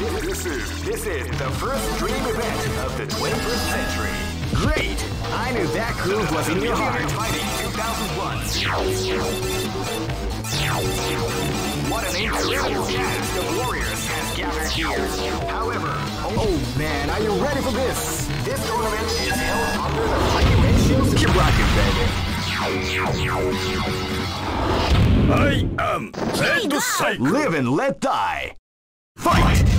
This is this is the first dream event of the 21st century. Great! I knew that groove was in your heart. Fighting 2001. What an incredible cast of warriors has gathered here. However, oh man, are you ready for this? This tournament is held under the Fighting Red Shields. Keep rocking, baby. I am Red Cycle. Live and let die. Fight!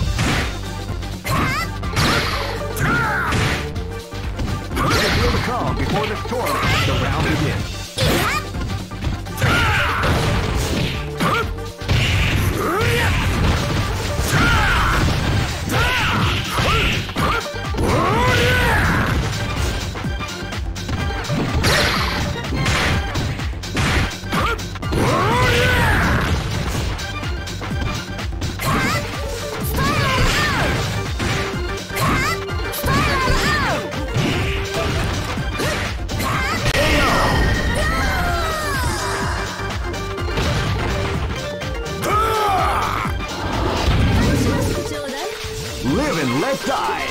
Calm before the storm. The round begins. Live and let die.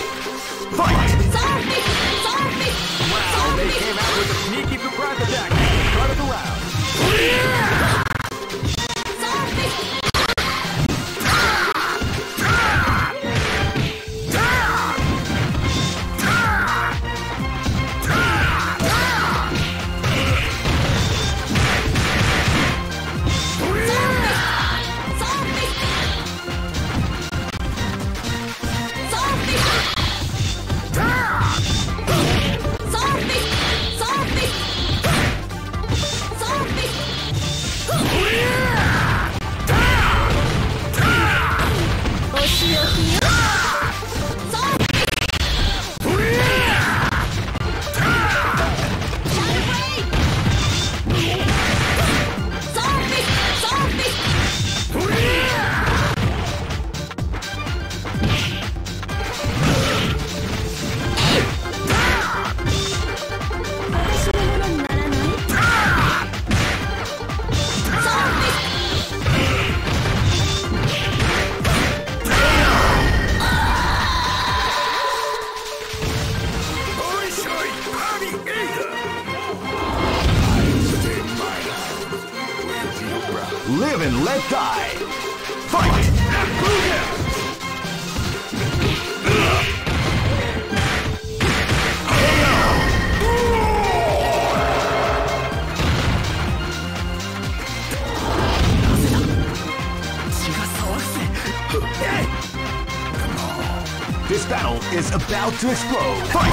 To explode.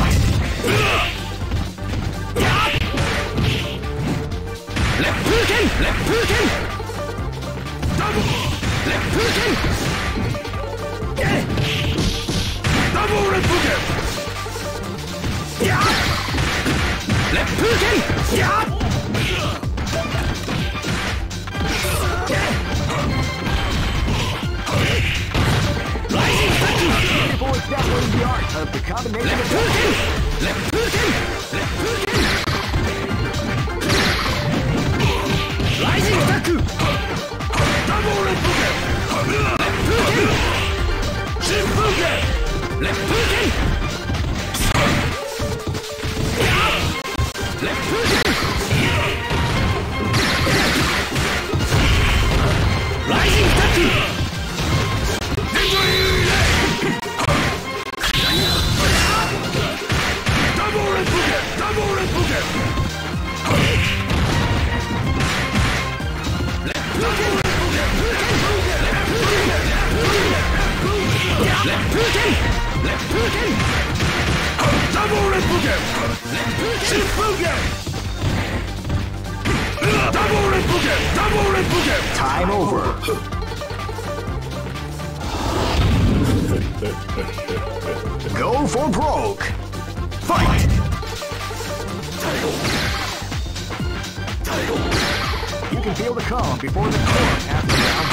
Feel the calm before the storm after round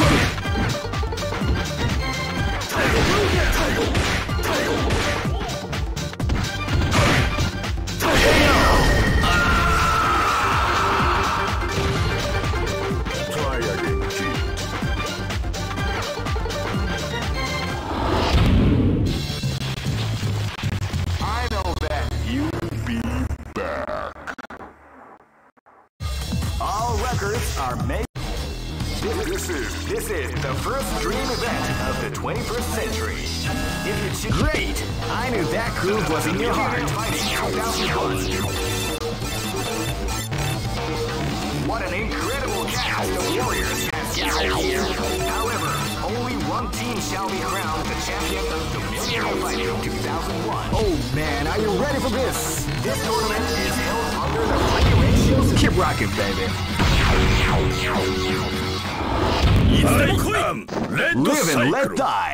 begins. baby. Raven, let die!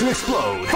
to explode.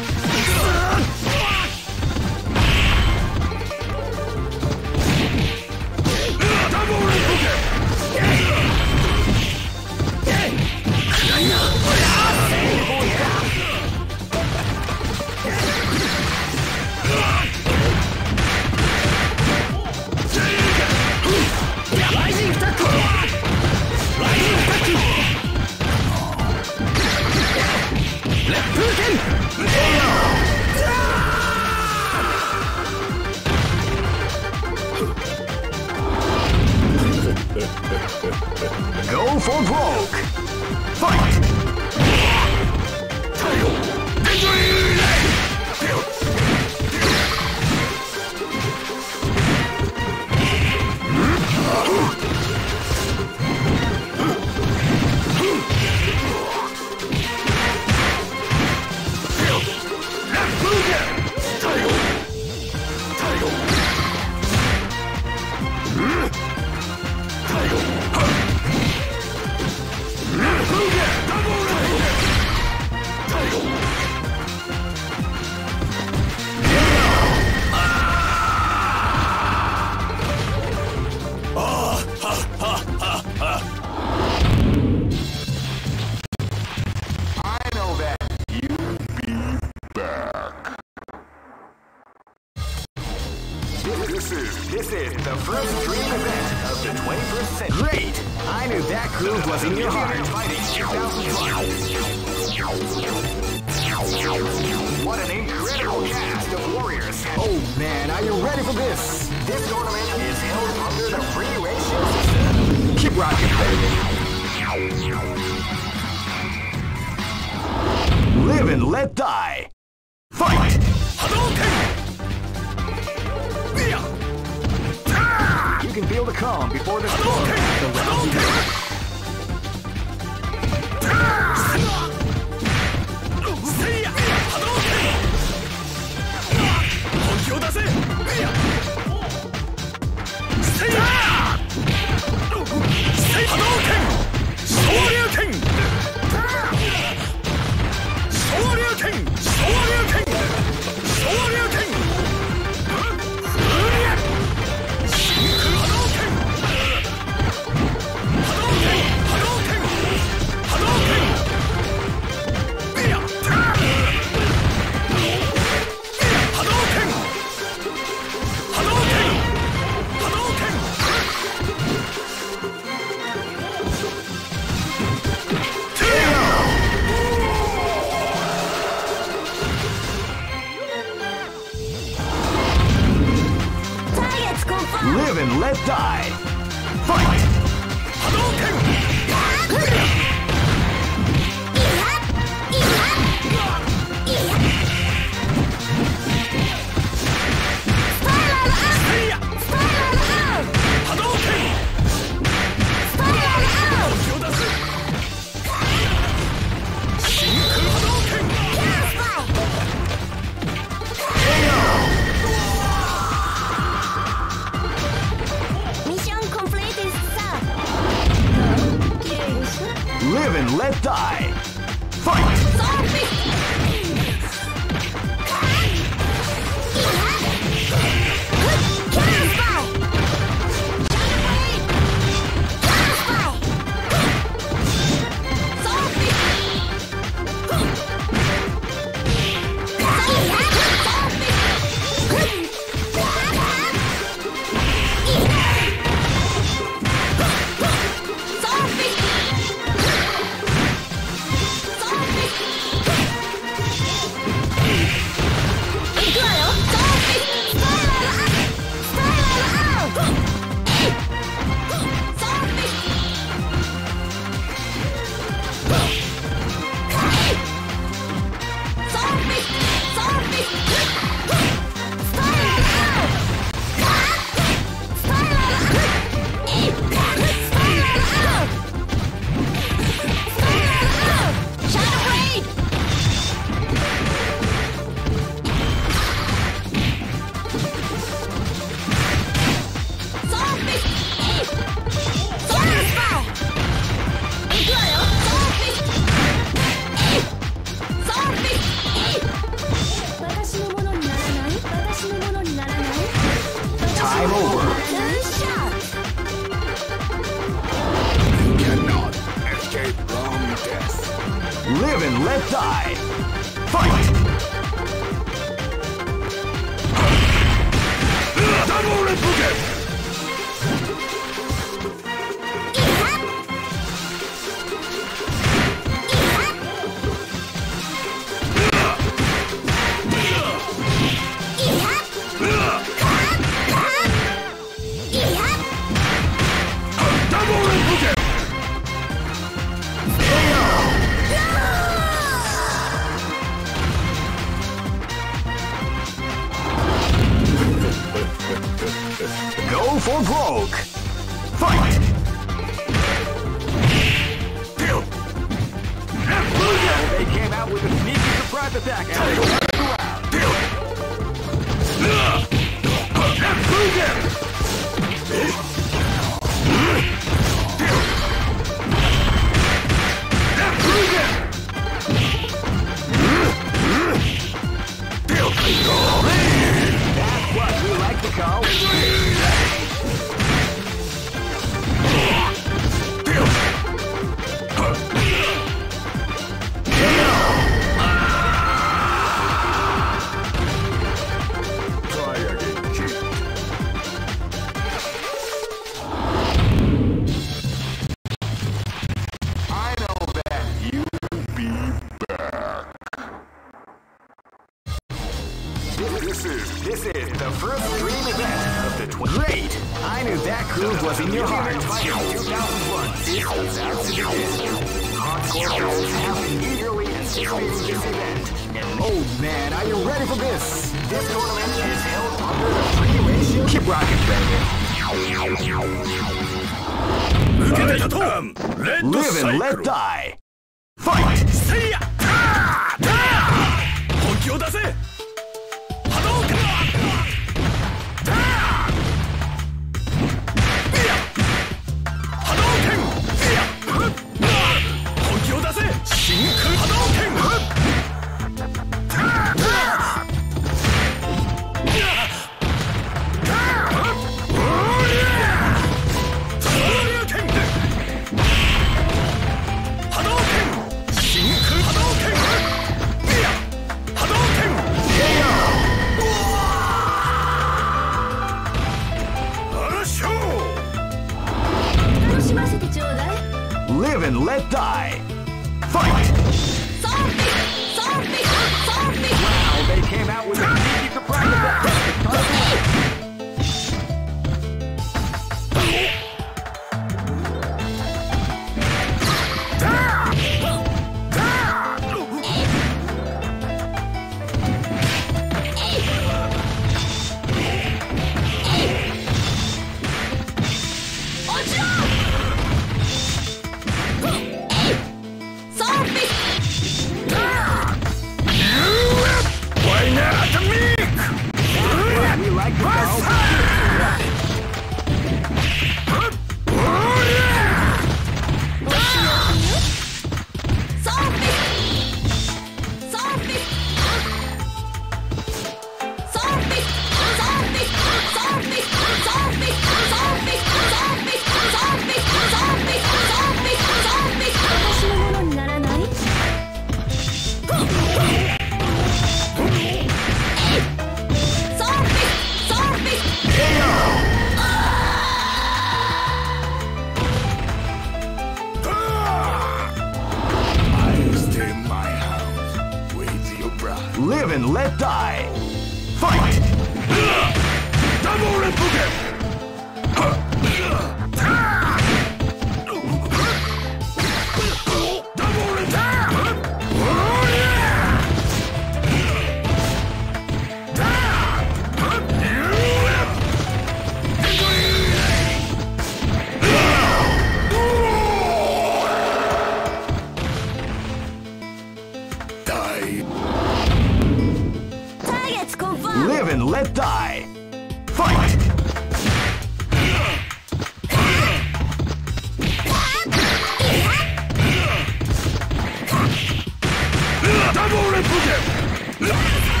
Double Reppuken! Double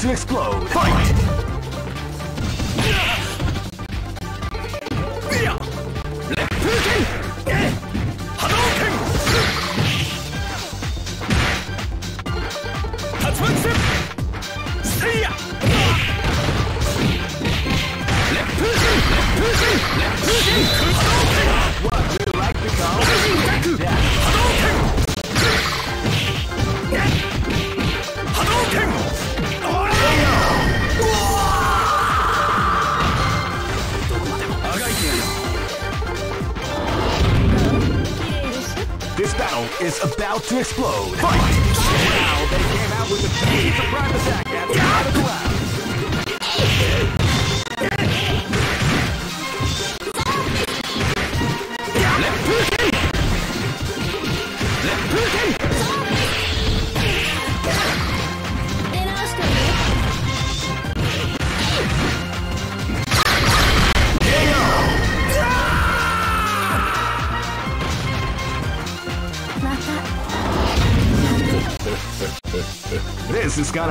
to explode. to explode.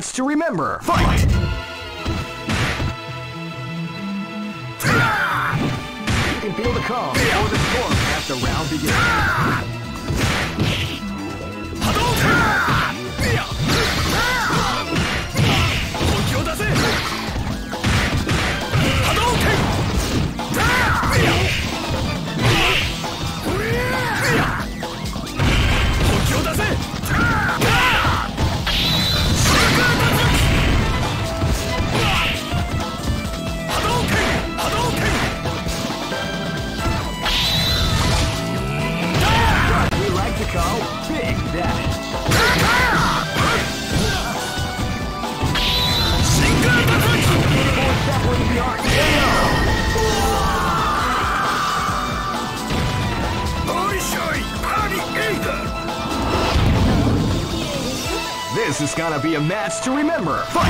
stats to remember. Fight! to remember. Fight!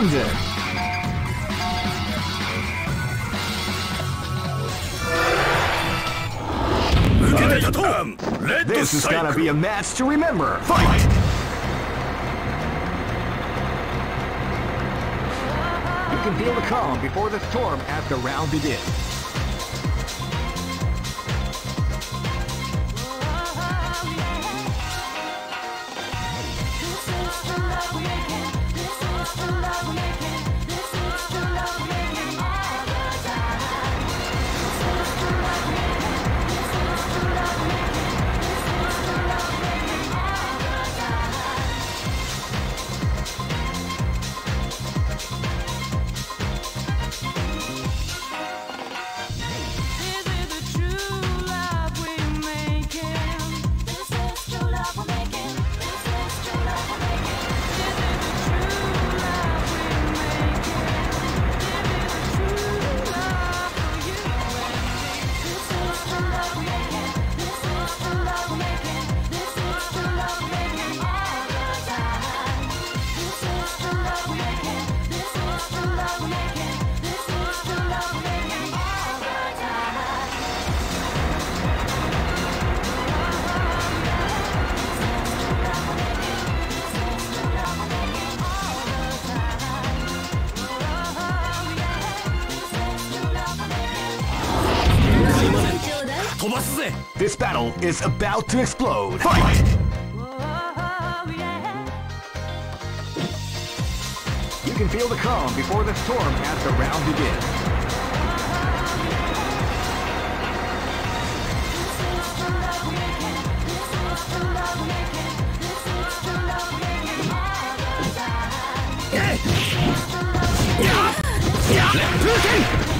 London. This is gonna be a match to remember. Fight! You can feel the calm before the storm as the round begins. Falcon!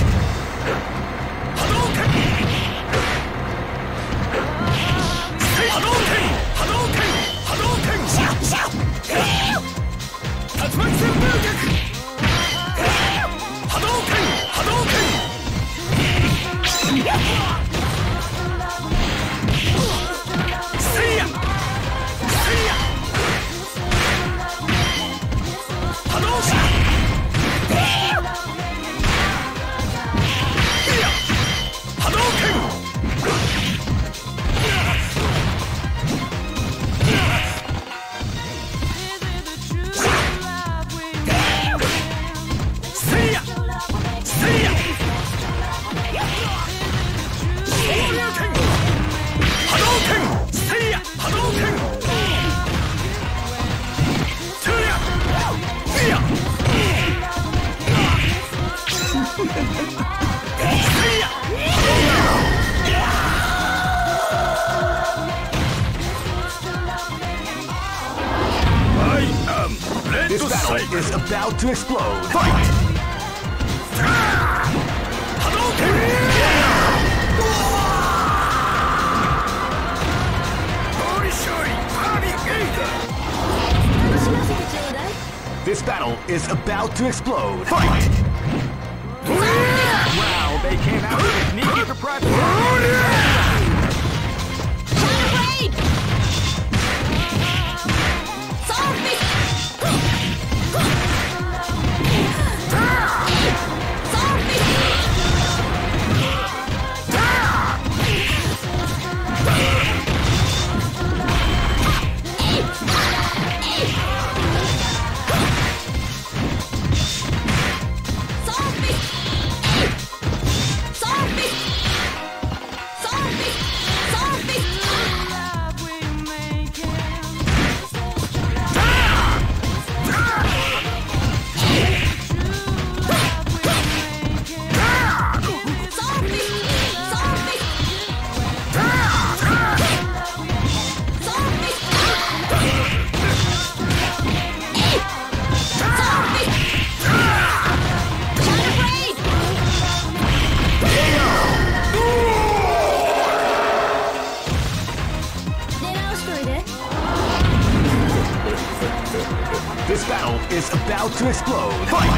This battle is about to explode. Fight!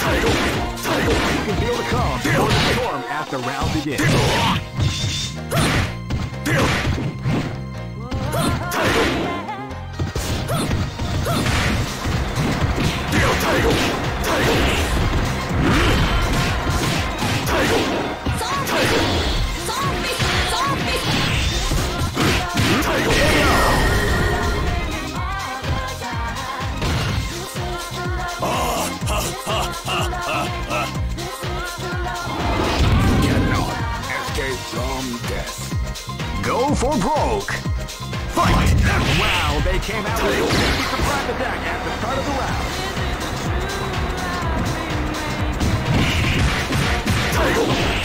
Title! You can feel the calm before the storm at the round begins. title, title, title. go for broke. Fight! Wow, they came out with a surprise attack at the start of the round. Title.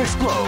explode.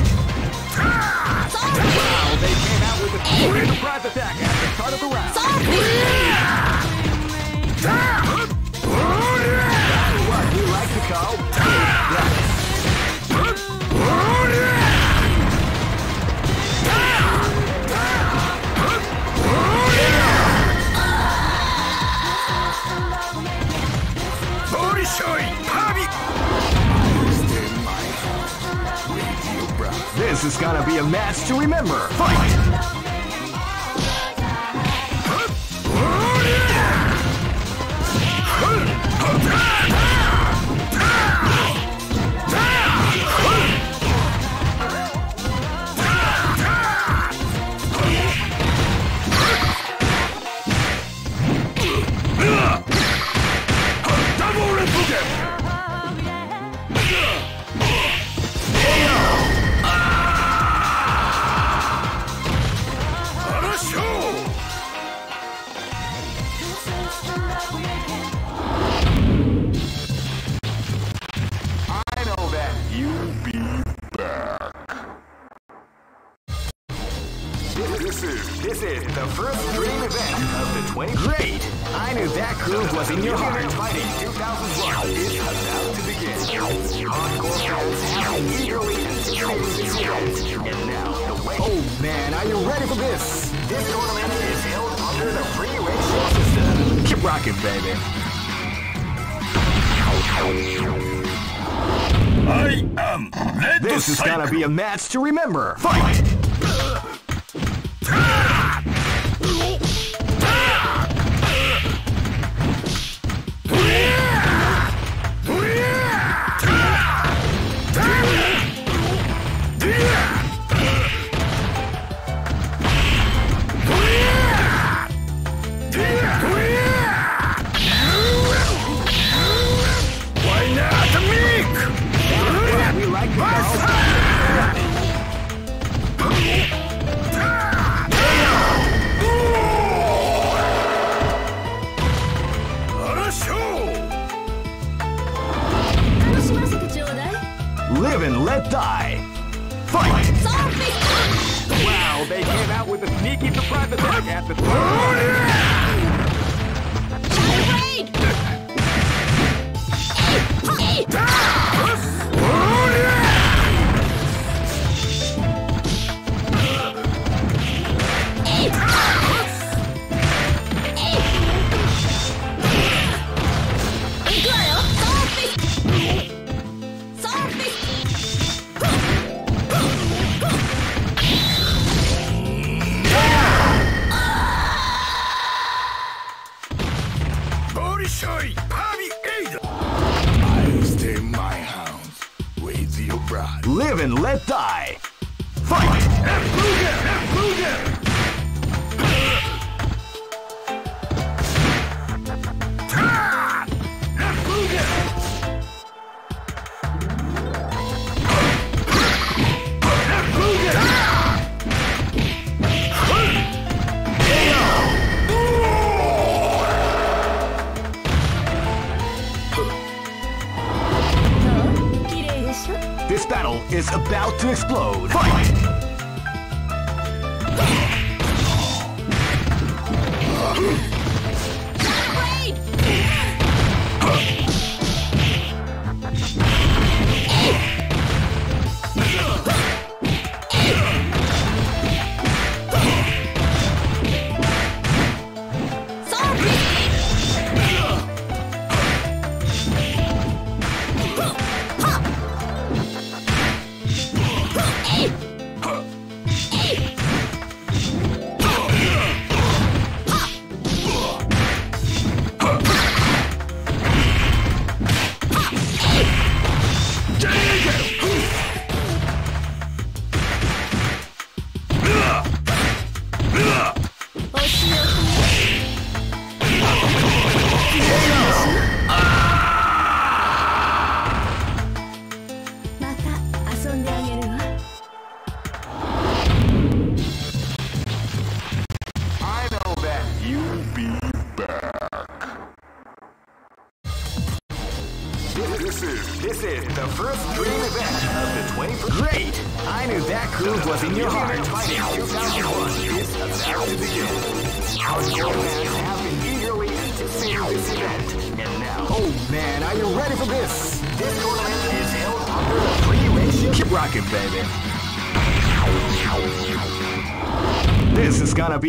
Remember. live and let die. Fight! Wow, they came out with a sneaky surprise attack at the oh, Shadow Raid! Ah!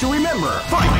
To remember. Fight!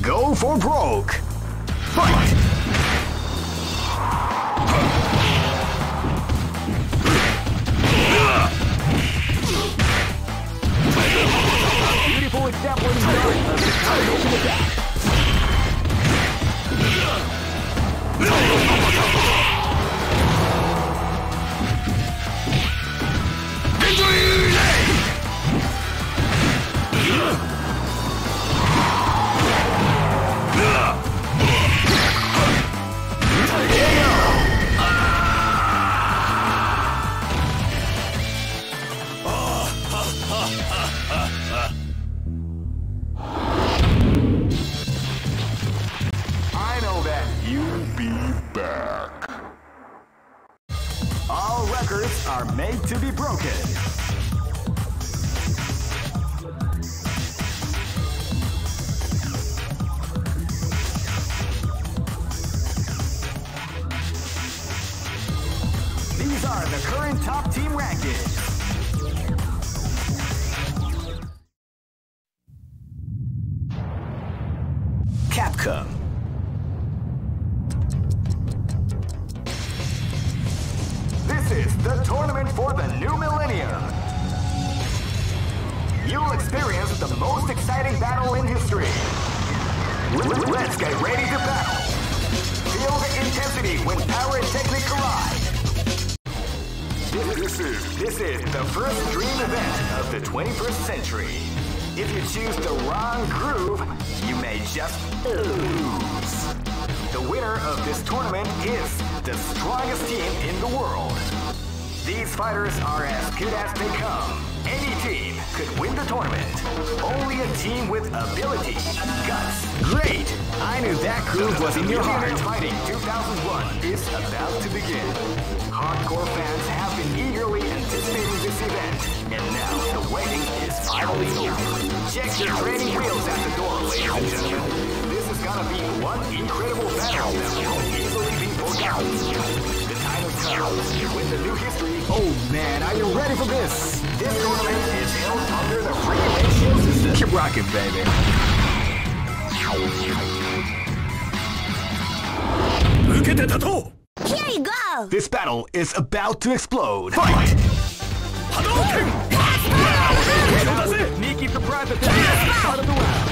Go for broke. Fight! Beautiful example of the. is about to explode. Fight! Hadouken! Nikki of the!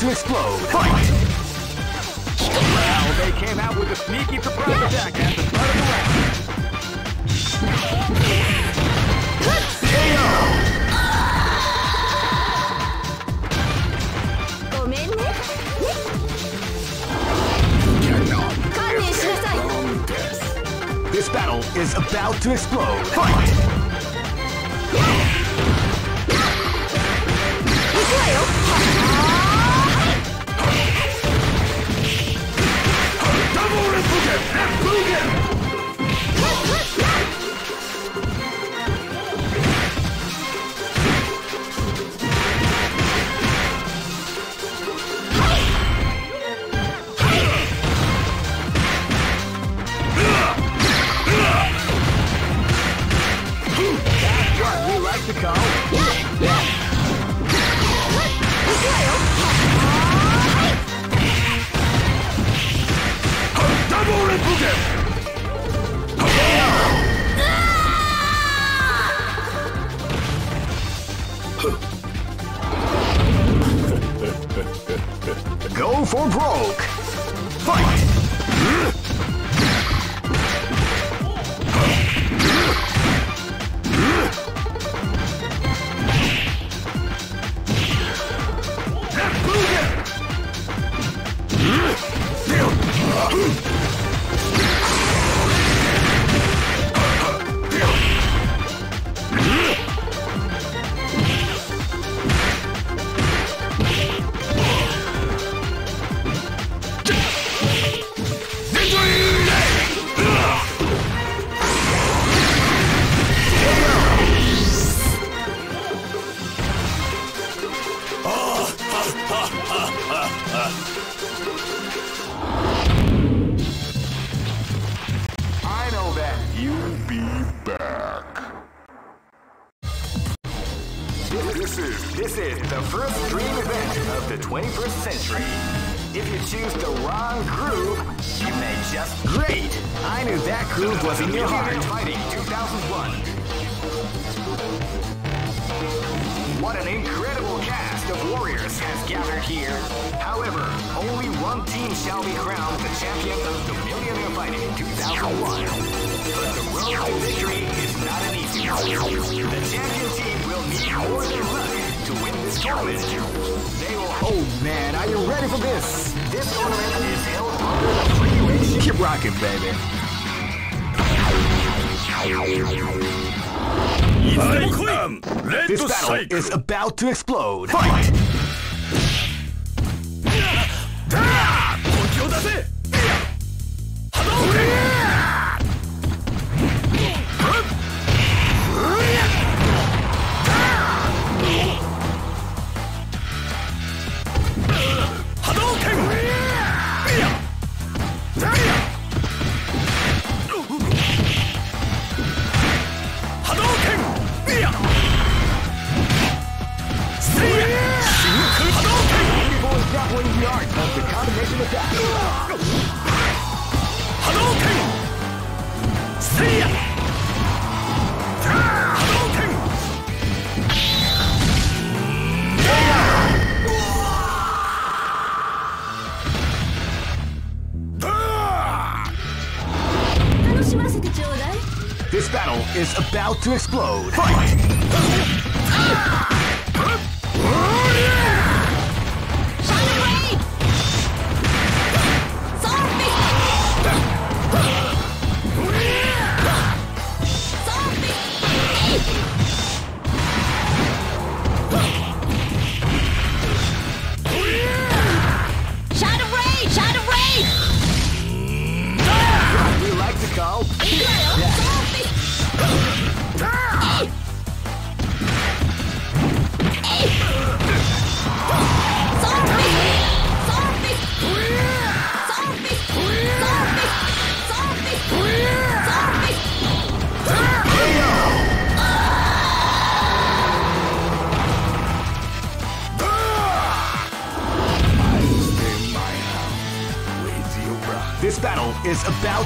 to explode. Fight! Well, they came out with a sneaky surprise attack at the start of the round. This battle is about to explode. Fight! Boogan!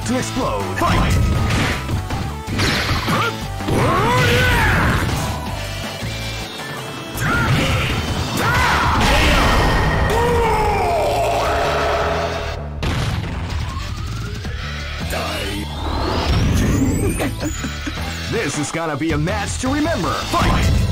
to explode. Fight! this is gonna be a match to remember. Fight!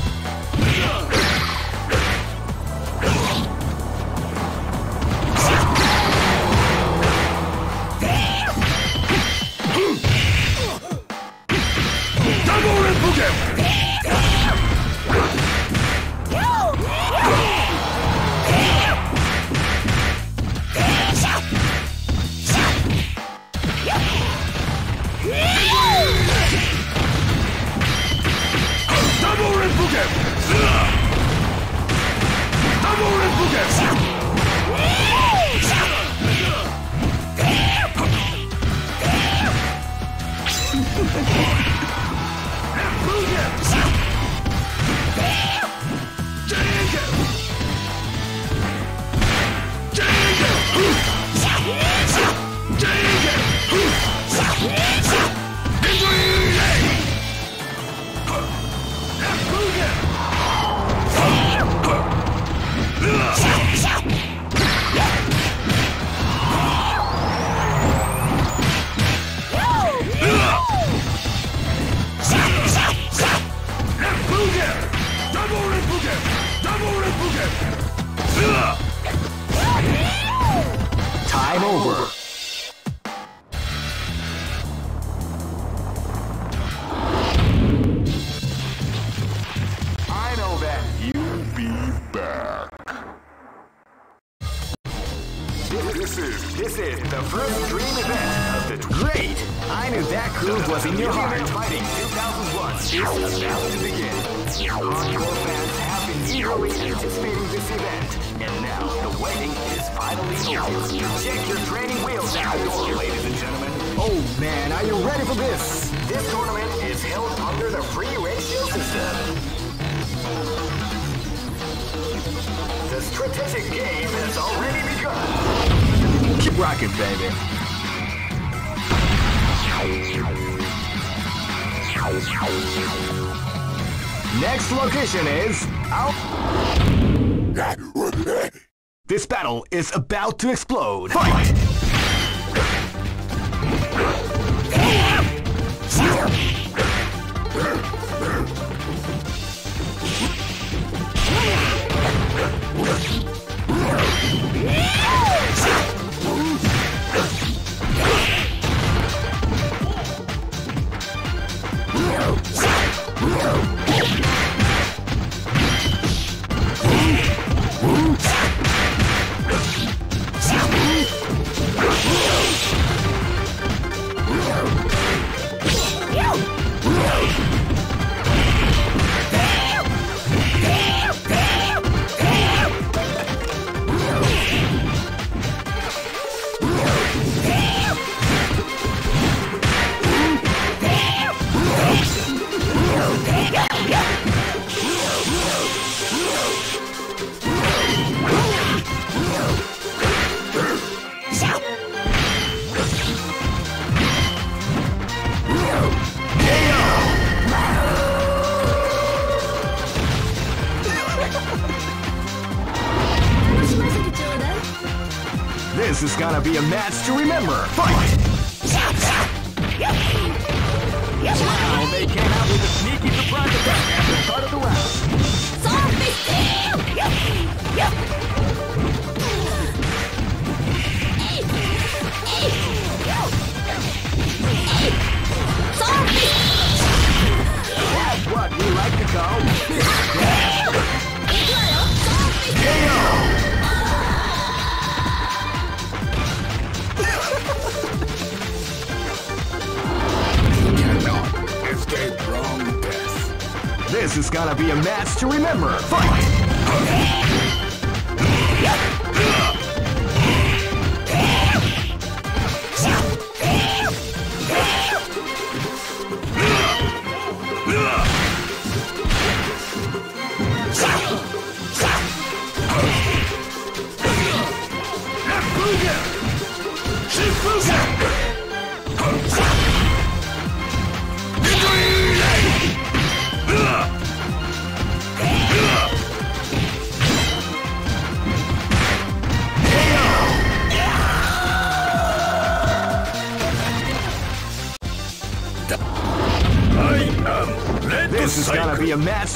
That's to remember. Fight!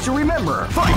To remember. Fight!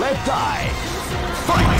Let die. Fight!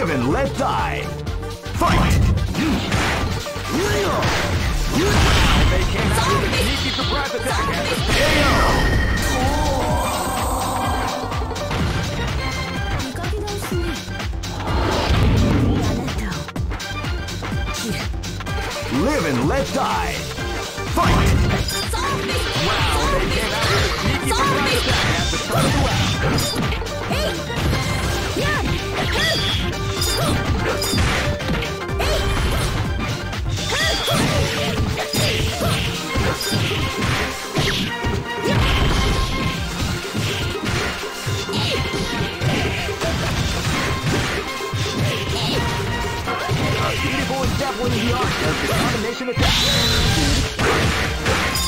Live and let die. Fight! They came out with a sneaky surprise attack at the KO! Live and let die. Fight! Wow,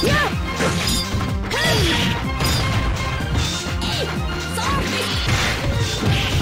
Yeah! Hey! Zombie!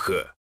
лихо.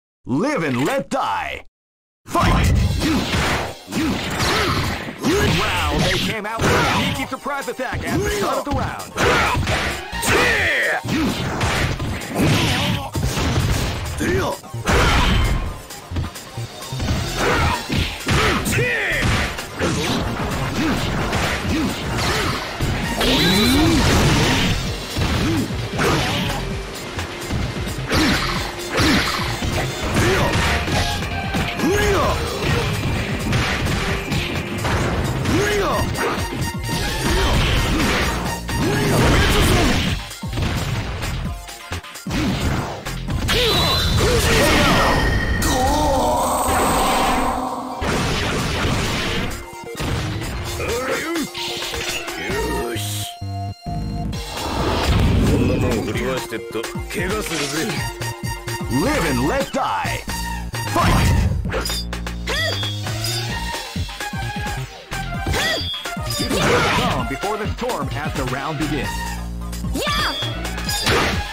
Yeah!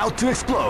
About to explode.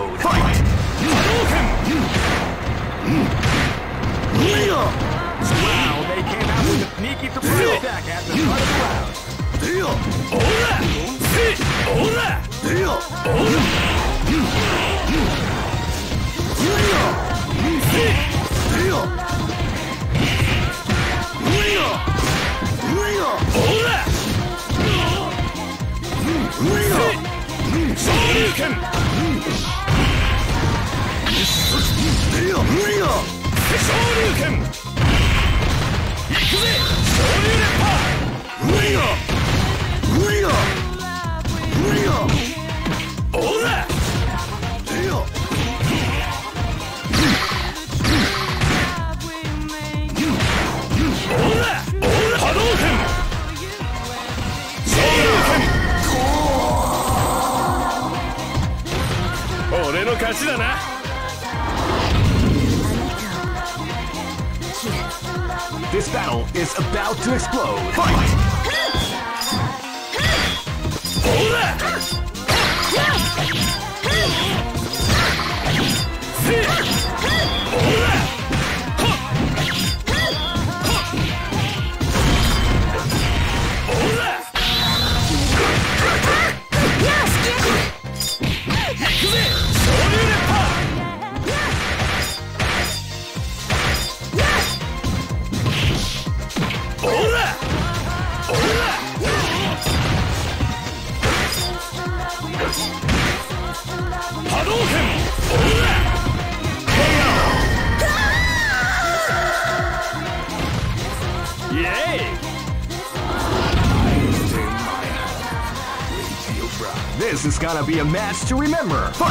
To remember. Fight!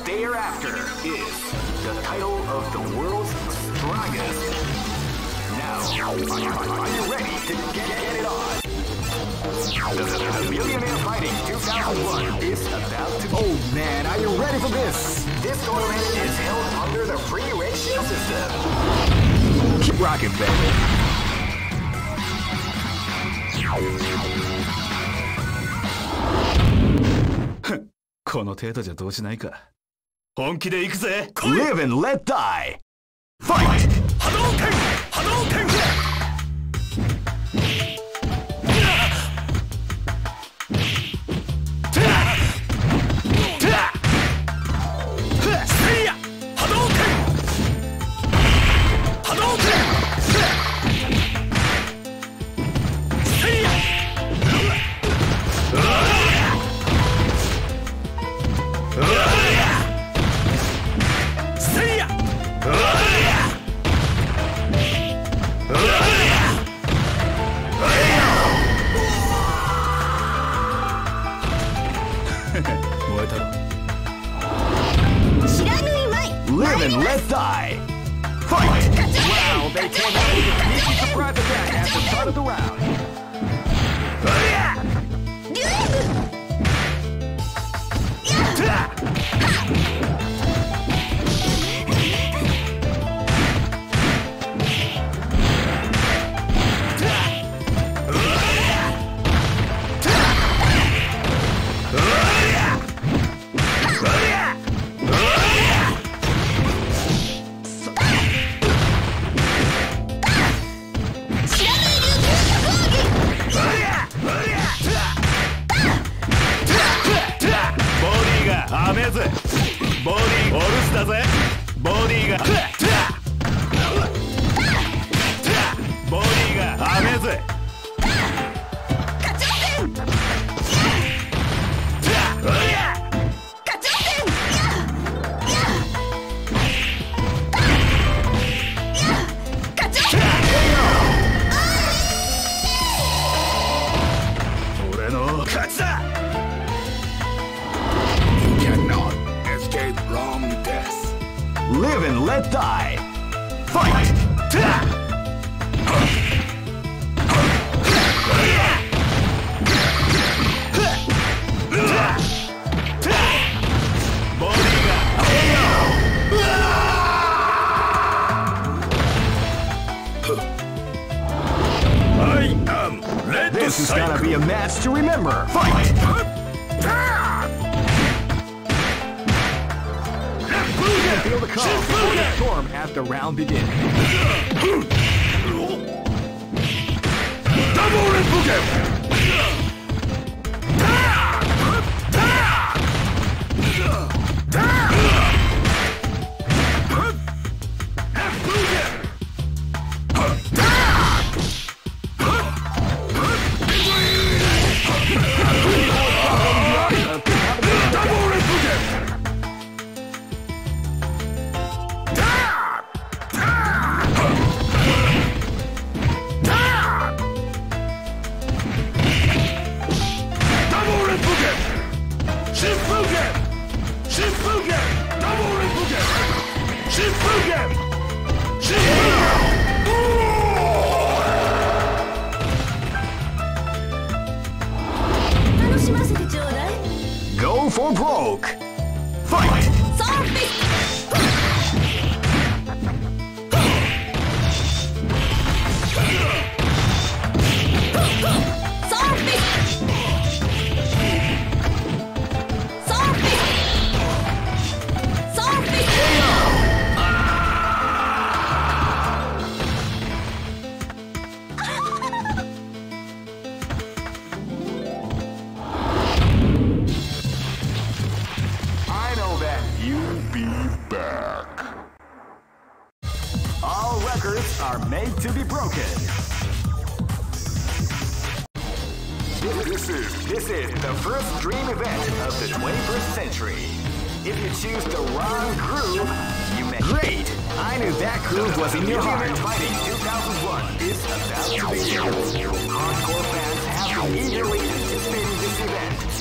thereafter is the title of the world's strongest. Now, are you ready to get, get it on? The, the Millionaire Fighting 2001 is about to. Oh man, are you ready for this? This tournament is held under the free range system. Keep rocking, baby. この程度じゃどうしないか。本気で行くぜ。レーベンレッドアイ波動拳！波動拳！die! Fight! Wow, they came out with a sneaky surprise attack at the start of the round. ぜ。ボディーが。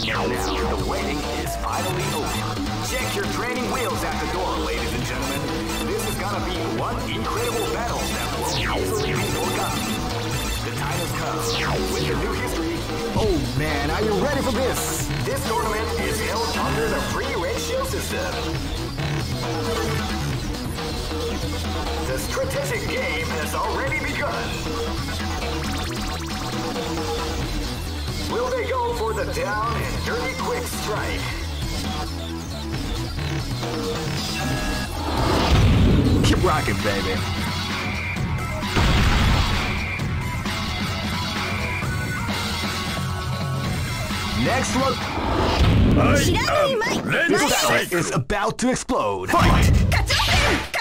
Now the wedding is finally over. Check your training wheels at the door, ladies and gentlemen. This is gonna be one incredible battle that will easily be forgotten. The time has come with your new history. Oh man, are you ready for this? This tournament is held under the free ratio system. The strategic game has already begun. Will they go for the down and dirty quick strike? Keep rocking, baby. Next look. I am Len's is about to explode. Fight! Fight.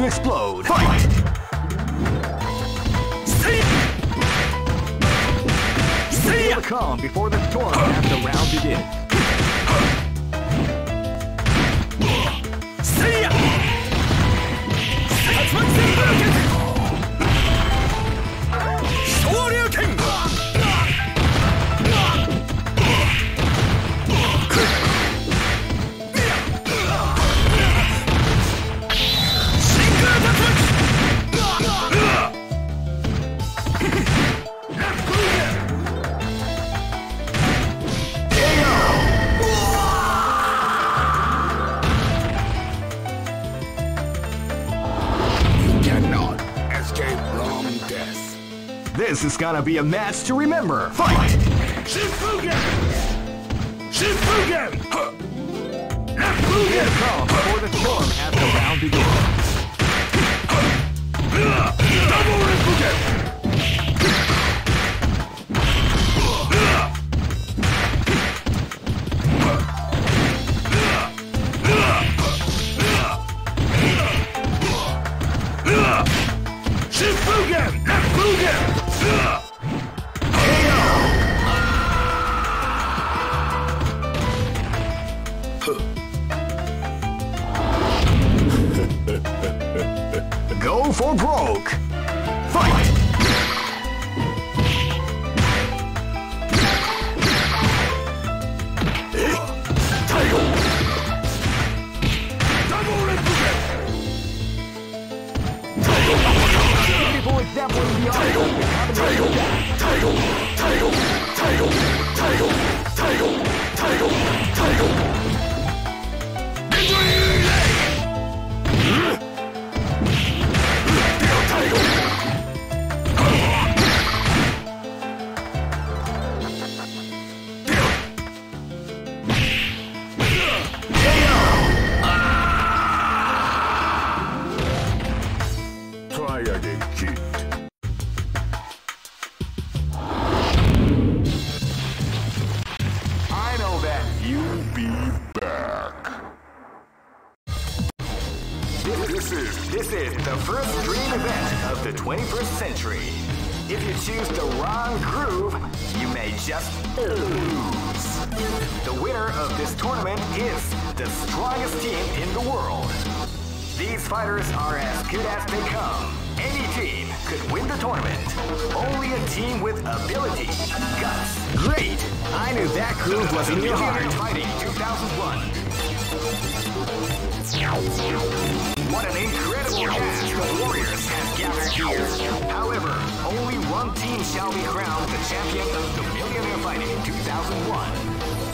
To explode. Gonna be a match to remember. Fight! Shifugen! Shifugen! Huh. Feel Nafugen! the calm before the storm as the round begins. Groove was in your heart. Fighting 2001. What an incredible cast of warriors has gathered here. However, only one team shall be crowned the champion of the Millionaire Fighting 2001.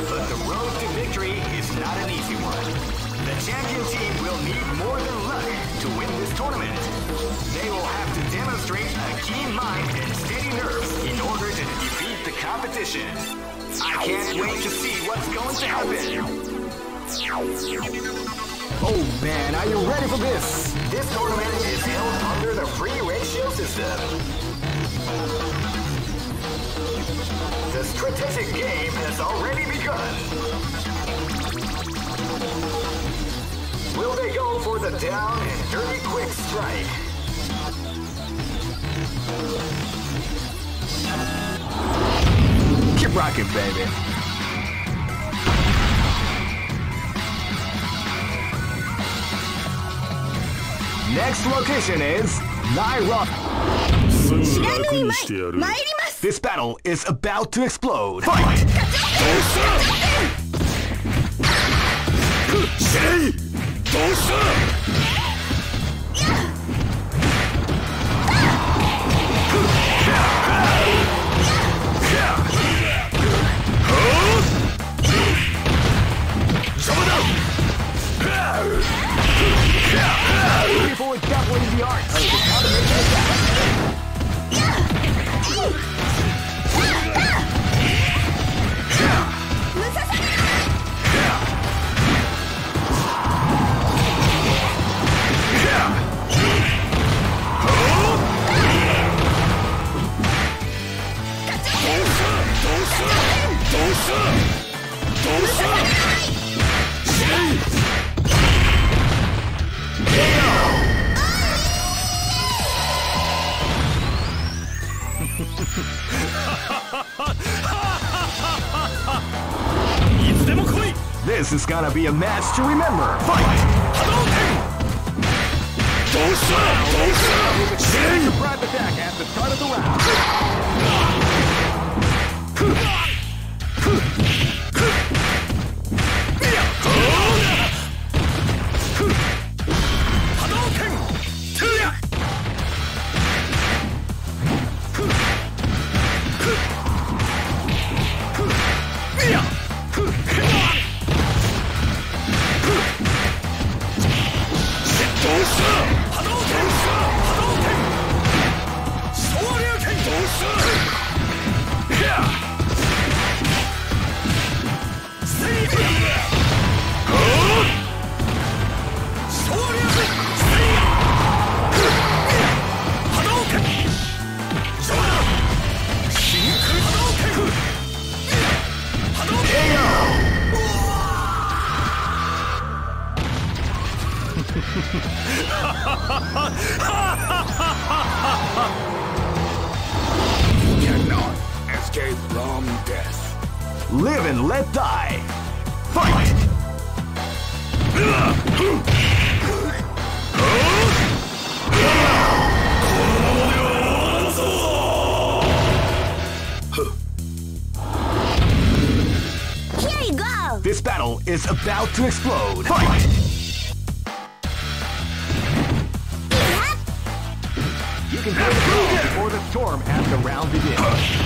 But the road to victory is not an easy one. The champion team will need more than luck to win this tournament. They will have to demonstrate a keen mind and steady nerves in order to defeat the competition. I can't wait to see what's going to happen. Oh man, are you ready for this? This tournament is held under the free ratio system. The strategic game has already begun. Will they go for the down and dirty quick strike? keep rocking, baby. Next location is Nairobi. This battle is about to explode. Fight! Fight. George Dublin the Arts. This is gonna be a match to remember. Fight! Don't stop! Don't stop! Sing! Private attack at the start of the round. This battle is about to explode. Fight! You can feel the before the storm as the round begins.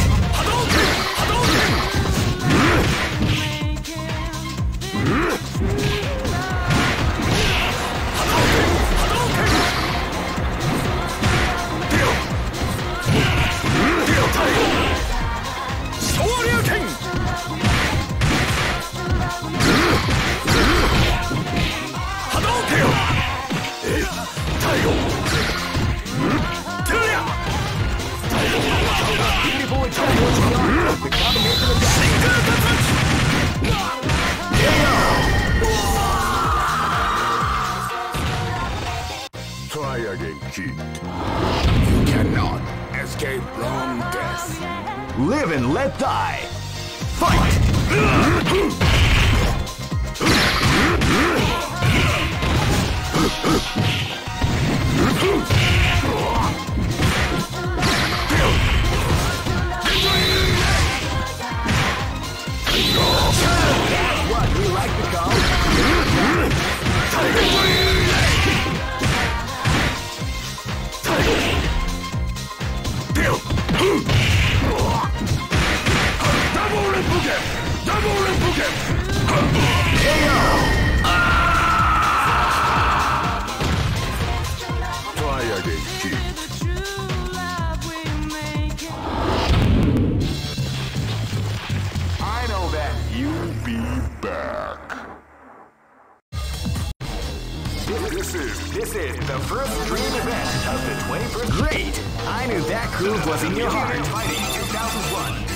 This is this is the first dream event of the 21st. Great! I knew that groove was in your heart. Fighting 2001.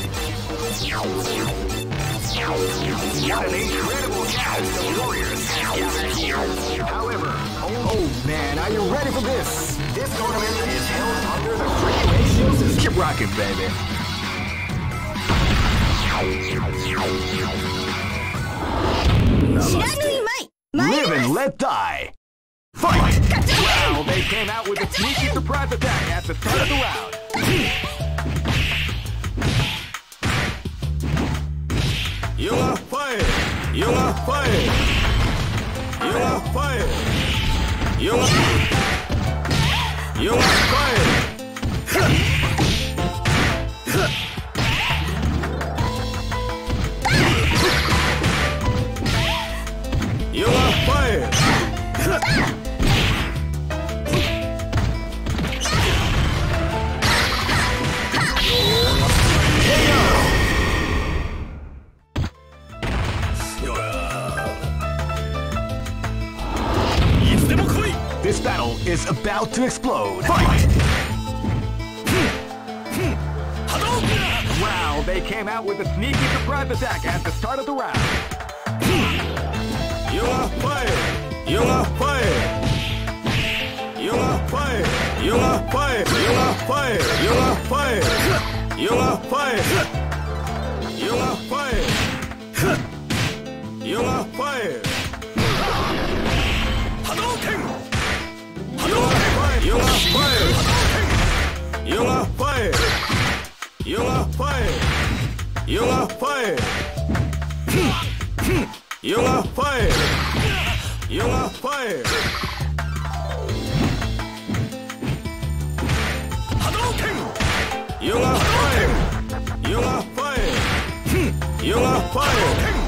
What an incredible cast of warriors gathered. However, oh man, are you ready for this? This tournament is held under the free ratio. Keep rocking, baby. Namaste. Live and let die. Fight! Wow, they came out with a sneaky surprise attack at the start of the round. You are fired! You are fired! You are fired! You are You are fired! You are is about to explode. Fight! Wow, they came out with a sneaky surprise attack at the start of the round. You are fired! You are fired! You are fired! You are fired! You are fired! You are fired! You are fired! You are fired! You are fired! Hadouken! Hadouken! You are fired! You are fired! You are fired! You are fired! You are fired! You are fired! Hadouken! You are fired! You are fired! You are fired! Hadouken!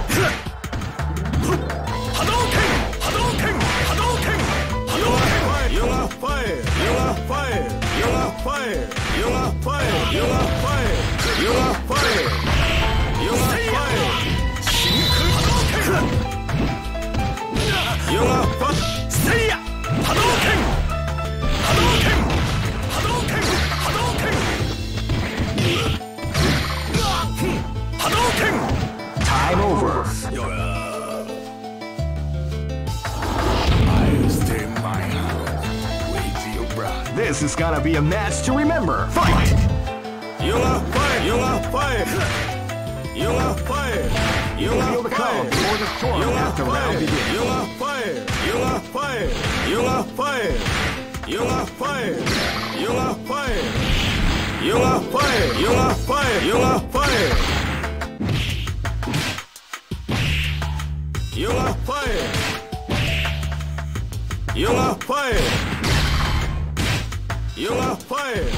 fire. You're a fire. You're a fire. You're a fire. You're a fire. You're a fire. Stay up. Hadouken. Hadouken. Hadouken. Hadouken. Hadouken. Time over. You're a This is gonna be a match to remember. Fight! You! You are fired! You are fired! You Feel are the calm fired! before the storm You as are the round begins. You are fired! You are fired! You are fired! You are fired! You are fired! You are fired! You are you're fired!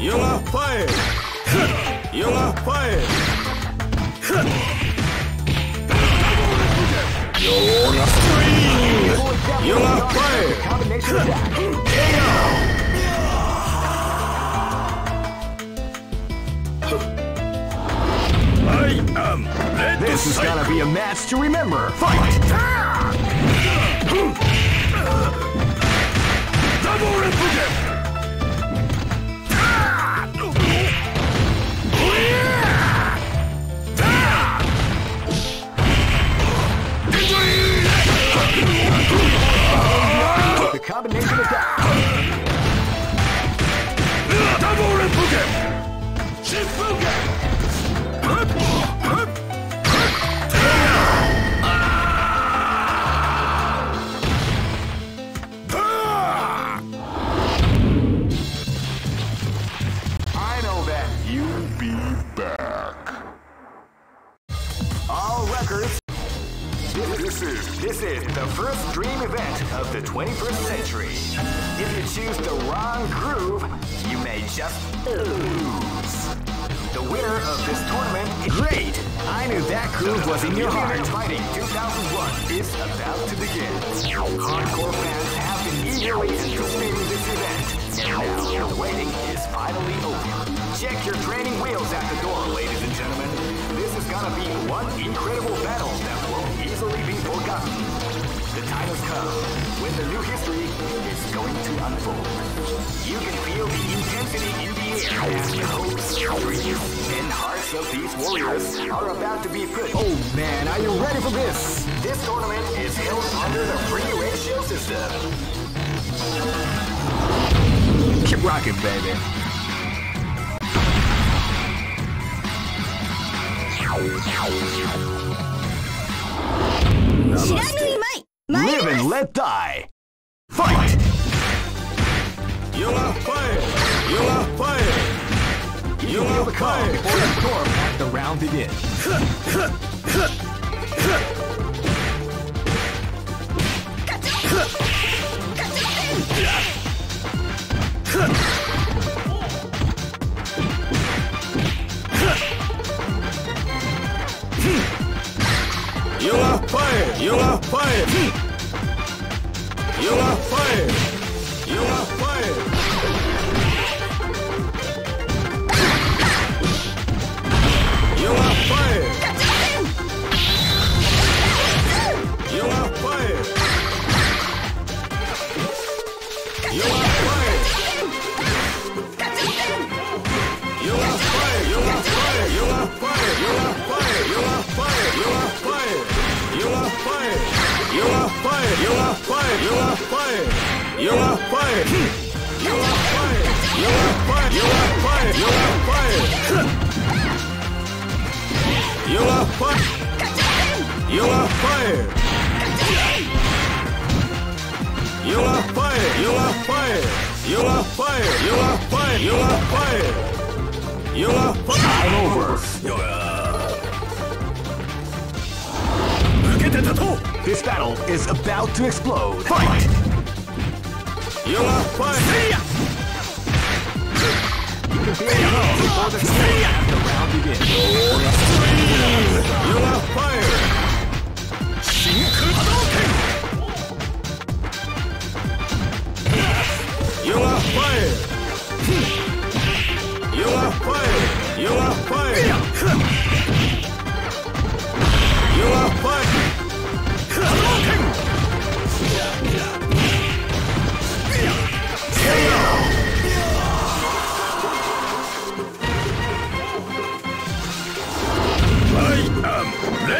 You're fired! You're fired! You're fired! You're fired! I am This is gonna be a match to remember. Fight! Fight combination attack. Double Reppuken! Shippuken! The first dream event of the 21st century. If you choose the wrong groove, you may just lose. The winner of this tournament is Great! I knew that groove was in your heart. Fighting 2001 is about to begin. Hardcore fans have been eagerly anticipating this event. And now the waiting is finally over. Check your training wheels at the door, ladies and gentlemen. This is gonna be one incredible battle easily be forgotten. The time has come when the new history is going to unfold. You can feel the intensity in the air as the hopes, dreams, and hearts of these warriors are about to be put. Oh man, are you ready for this? This tournament is held under the free ratio system. Keep rocking, baby. Live and let die. Fight! Yoga fire! Yoga fire! You will overcome before the storm at the round begins. Hmm. You are fire! You are fire! You are fire! You are fire! You are fire! Are fire! You are fire! You are fire! You are fire! You are fire! You are fire! You are fire! You are fire! You are fire! You are fire! You are fire! You are fire! You are fire! You are fire! Time over. 受けて立とう This battle is about to explode. Fight! Fight! You can feel your the stay as the round begins. Yoga, fire! Shinku Hadouken! Yoga, fire! Yoga, fire! Yoga, fire!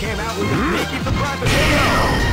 came out with a Mickey for Private Video.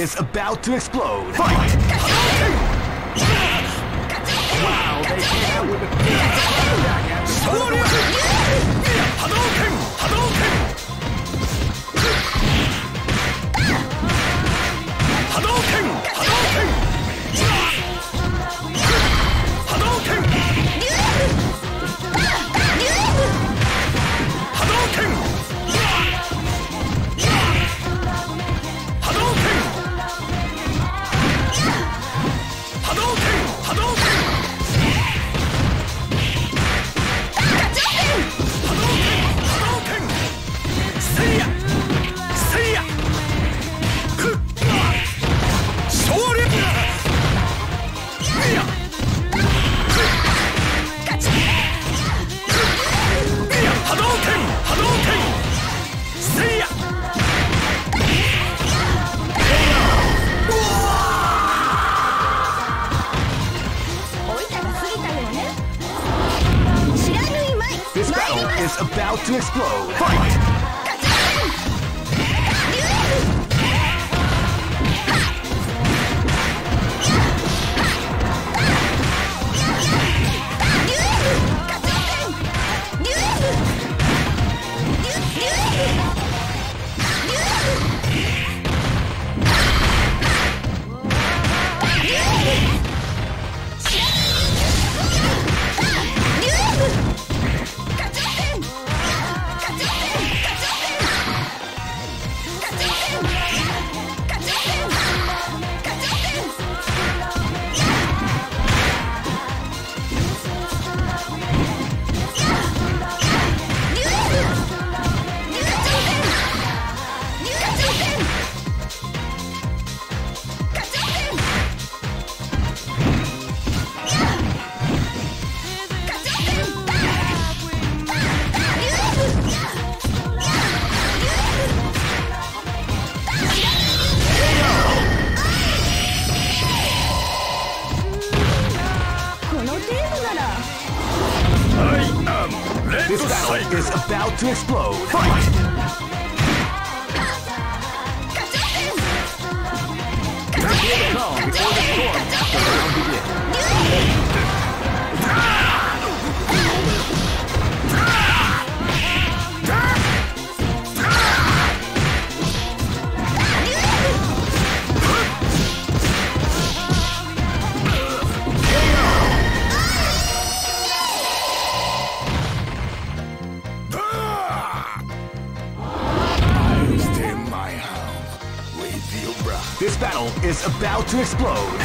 is about to explode. Fight! wow, they came out with a to explode.